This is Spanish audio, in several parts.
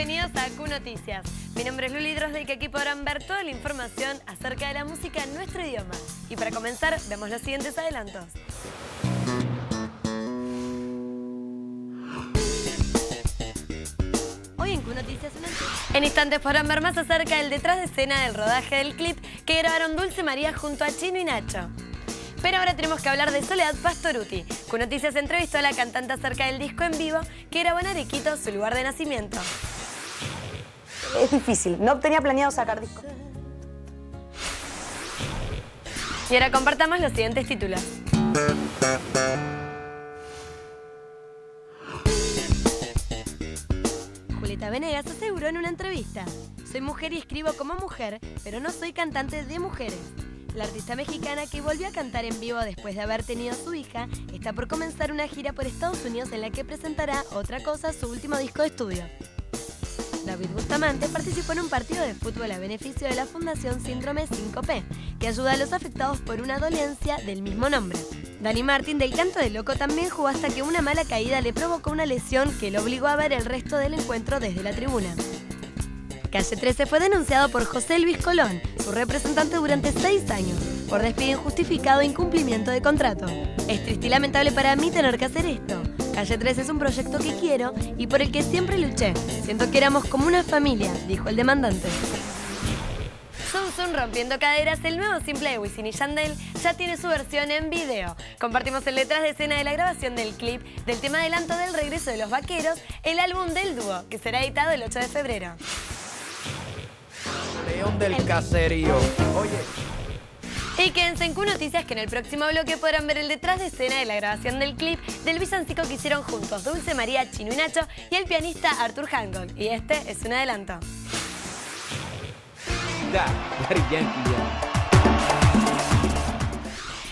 a Q Noticias. Mi nombre es Luli Drosde y aquí podrán ver toda la información acerca de la música en nuestro idioma. Y para comenzar, vemos los siguientes adelantos. Hoy en Q Noticias En instantes podrán ver más acerca del detrás de escena del rodaje del clip que grabaron Dulce María junto a Chino y Nacho. Pero ahora tenemos que hablar de Soledad Pastoruti. Q Noticias entrevistó a la cantante acerca del disco en vivo que grabó en Arequito, su lugar de nacimiento. Es difícil, no tenía planeado sacar disco. Y ahora compartamos los siguientes títulos. Julieta Venegas aseguró en una entrevista, soy mujer y escribo como mujer, pero no soy cantante de mujeres. La artista mexicana que volvió a cantar en vivo después de haber tenido a su hija está por comenzar una gira por Estados Unidos en la que presentará otra cosa, su último disco de estudio. David Bustamante participó en un partido de fútbol a beneficio de la Fundación Síndrome 5P, que ayuda a los afectados por una dolencia del mismo nombre. Dani Martín del Canto de Loco también jugó hasta que una mala caída le provocó una lesión que lo obligó a ver el resto del encuentro desde la tribuna. Calle 13 fue denunciado por José Luis Colón, su representante durante seis años, por despido injustificado e incumplimiento de contrato. Es triste y lamentable para mí tener que hacer esto. Calle 13 es un proyecto que quiero y por el que siempre luché. Siento que éramos como una familia, dijo el demandante. Zoom Zoom Rompiendo Caderas, el nuevo simple de Wisin y Yandel, ya tiene su versión en video. Compartimos el detrás de escena de la grabación del clip del tema adelanto del regreso de los vaqueros, el álbum del dúo, que será editado el 8 de febrero. León del caserío. Oye. Y quédense en Q Noticias que en el próximo bloque podrán ver el detrás de escena de la grabación del clip del villancico que hicieron juntos Dulce María, Chino y Nacho y el pianista Arthur Hancock. Y este es un adelanto.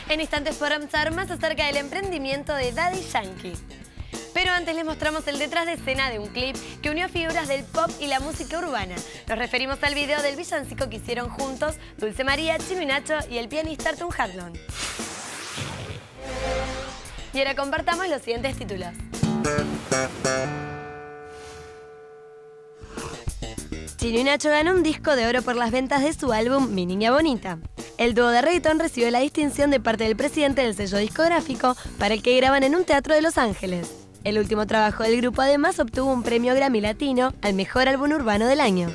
En instantes podrán saber más acerca del emprendimiento de Daddy Yankee. Pero antes les mostramos el detrás de escena de un clip que unió figuras del pop y la música urbana. Nos referimos al video del villancico que hicieron juntos Dulce María, Chino y Nacho y el pianista Artur Hadlon. Y ahora compartamos los siguientes títulos. Chino y Nacho ganó un disco de oro por las ventas de su álbum Mi Niña Bonita. El dúo de reggaeton recibió la distinción de parte del presidente del sello discográfico para el que graban en un teatro de Los Ángeles. El último trabajo del grupo además obtuvo un premio Grammy Latino al mejor álbum urbano del año.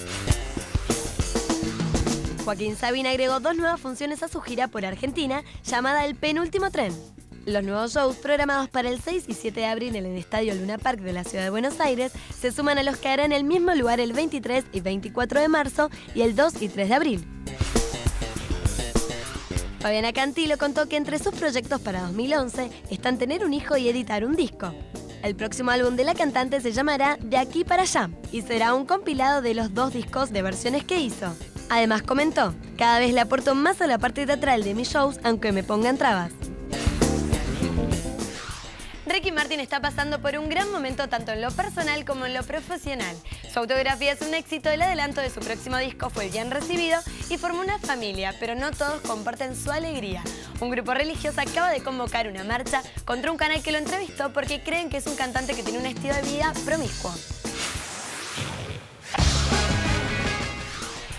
Joaquín Sabina agregó dos nuevas funciones a su gira por Argentina llamada El Penúltimo Tren. Los nuevos shows programados para el 6 y 7 de abril en el Estadio Luna Park de la Ciudad de Buenos Aires se suman a los que hará en el mismo lugar el 23 y 24 de marzo y el 2 y 3 de abril. Fabiana Cantilo contó que entre sus proyectos para 2011 están tener un hijo y editar un disco. El próximo álbum de la cantante se llamará De aquí para allá y será un compilado de los dos discos de versiones que hizo. Además comentó, cada vez le aporto más a la parte teatral de mis shows aunque me pongan trabas. Ricky Martin está pasando por un gran momento tanto en lo personal como en lo profesional. Su autografía es un éxito, el adelanto de su próximo disco fue bien recibido y formó una familia, pero no todos comparten su alegría. Un grupo religioso acaba de convocar una marcha contra un canal que lo entrevistó porque creen que es un cantante que tiene un estilo de vida promiscuo.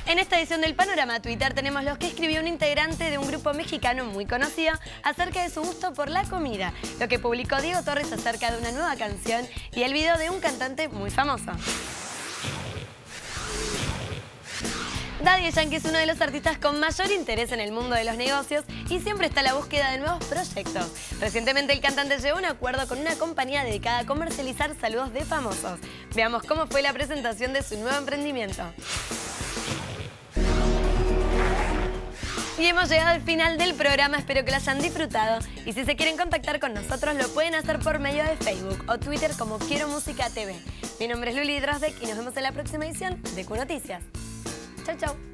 En esta edición del Panorama Twitter tenemos los que escribió un integrante de un grupo mexicano muy conocido acerca de su gusto por la comida, lo que publicó Diego Torres acerca de una nueva canción y el video de un cantante muy famoso. Daddy Yankee es uno de los artistas con mayor interés en el mundo de los negocios y siempre está a la búsqueda de nuevos proyectos. Recientemente el cantante llegó a un acuerdo con una compañía dedicada a comercializar saludos de famosos. Veamos cómo fue la presentación de su nuevo emprendimiento. Y hemos llegado al final del programa, espero que lo hayan disfrutado. Y si se quieren contactar con nosotros, lo pueden hacer por medio de Facebook o Twitter como Quiero Música TV. Mi nombre es Luli Drosdek y nos vemos en la próxima edición de Q Noticias. Chau, chau.